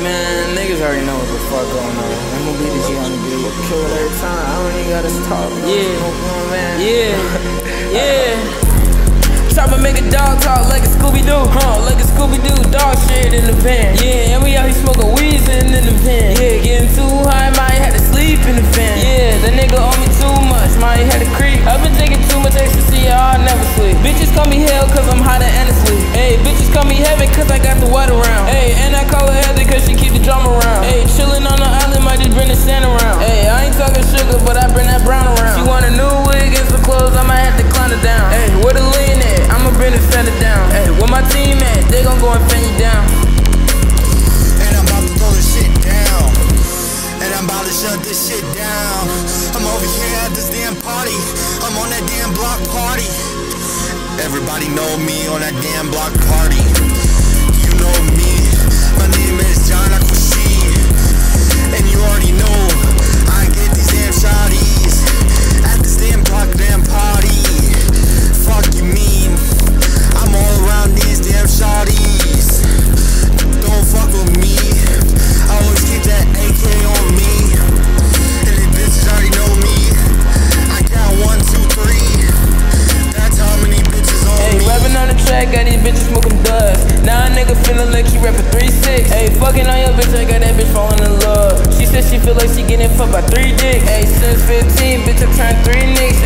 Man, niggas already know what the fuck going on. MLB the G on the beat. Kill it every time. I don't even gotta talk. Yeah. on, man. Yeah, yeah. Try to make a dog talk like a Scooby Doo, huh? Like a Scooby Doo, dog shit in the van. Yeah, and we out here smoking weeds in the van. Yeah, getting too high, might had to sleep in the van. Yeah, the nigga owe me too much, might had to creep. I've been taking too much ecstasy, I'll never sleep. Bitches call me hell me cause I got the water around. Hey, and I call her Heather cause she keep the drum around. Hey, chillin' on the island, might just bring the sand around. Hey, I ain't talking sugar, but I bring that brown around. She want a new wig and some clothes, I might have to climb it down. Hey, where the lean at? I'ma bring the fella down. Hey, where my team at? They gon' go and fan you down. And I'm about to throw this shit down. And I'm about to shut this shit down. I'm over here at this damn party. I'm on that damn block party. Everybody know me on that damn block party. Nigga feeling like he rapping 3-6. Hey, fucking on your bitch, I got that bitch falling in love. She said she feel like she getting fucked by three dicks. Hey, since 15, bitch, I turned three nicks.